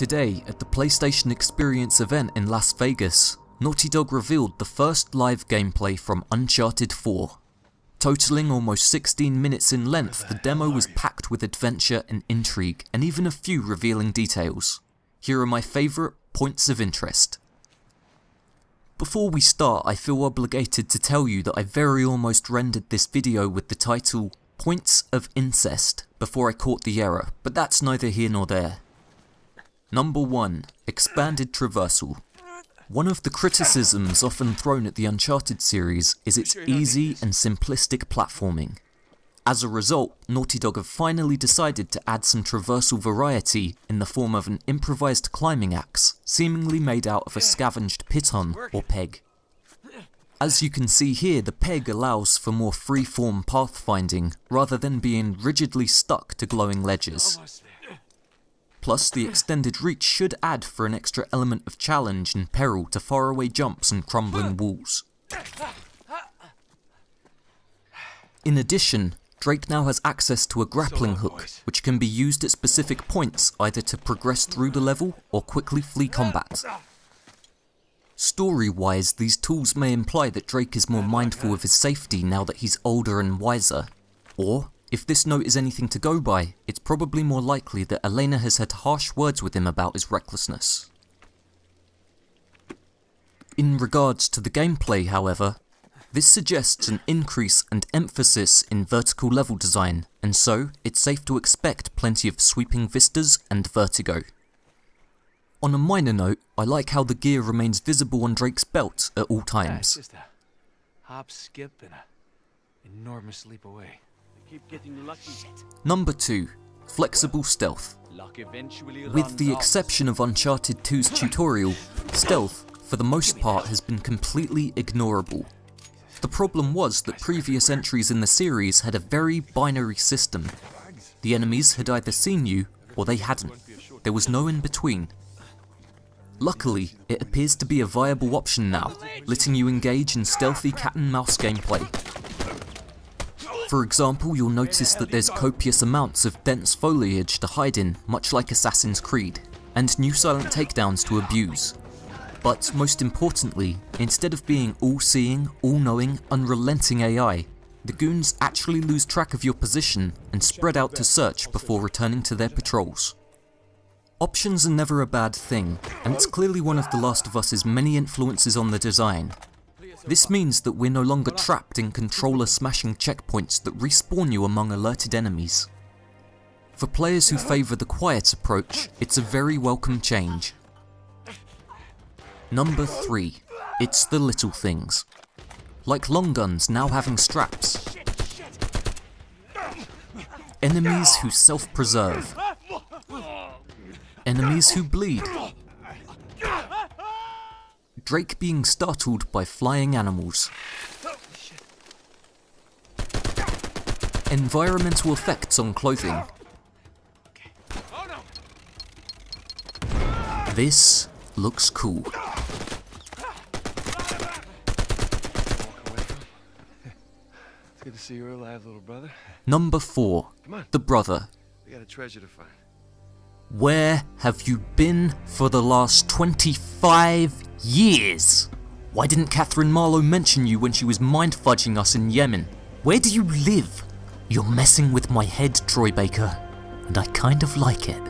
Today, at the PlayStation Experience event in Las Vegas, Naughty Dog revealed the first live gameplay from Uncharted 4. Totaling almost 16 minutes in length, the demo was packed with adventure and intrigue, and even a few revealing details. Here are my favourite points of interest. Before we start, I feel obligated to tell you that I very almost rendered this video with the title Points of Incest before I caught the error, but that's neither here nor there. Number 1. Expanded Traversal. One of the criticisms often thrown at the Uncharted series is its easy and simplistic platforming. As a result, Naughty Dog have finally decided to add some traversal variety in the form of an improvised climbing axe, seemingly made out of a scavenged piton or peg. As you can see here, the peg allows for more free-form pathfinding, rather than being rigidly stuck to glowing ledges. Plus, the extended reach should add for an extra element of challenge and peril to faraway jumps and crumbling walls. In addition, Drake now has access to a grappling hook, which can be used at specific points either to progress through the level or quickly flee combat. Story-wise, these tools may imply that Drake is more mindful of his safety now that he's older and wiser, or if this note is anything to go by, it's probably more likely that Elena has had harsh words with him about his recklessness. In regards to the gameplay, however, this suggests an increase and emphasis in vertical level design, and so it's safe to expect plenty of sweeping vistas and vertigo. On a minor note, I like how the gear remains visible on Drake's belt at all times. just a hop, skip, and a enormous leap away. Keep getting lucky. Number 2. Flexible Stealth. With the exception of Uncharted 2's tutorial, stealth, for the most part, has been completely ignorable. The problem was that previous entries in the series had a very binary system. The enemies had either seen you, or they hadn't. There was no in between. Luckily, it appears to be a viable option now, letting you engage in stealthy cat and mouse gameplay. For example, you'll notice that there's copious amounts of dense foliage to hide in, much like Assassin's Creed, and new silent takedowns to abuse. But most importantly, instead of being all-seeing, all-knowing, unrelenting AI, the goons actually lose track of your position and spread out to search before returning to their patrols. Options are never a bad thing, and it's clearly one of The Last of Us's many influences on the design, this means that we're no longer trapped in controller smashing checkpoints that respawn you among alerted enemies. For players who favour the quiet approach, it's a very welcome change. Number 3. It's the little things. Like long guns now having straps. Enemies who self-preserve. Enemies who bleed. Drake being startled by flying animals. Environmental effects on clothing. This looks cool. It's good to see you alive, little brother. Number 4. The Brother. We got a treasure to find. Where have you been for the last 25 years? Why didn't Katherine Marlowe mention you when she was mind fudging us in Yemen? Where do you live? You're messing with my head, Troy Baker, and I kind of like it.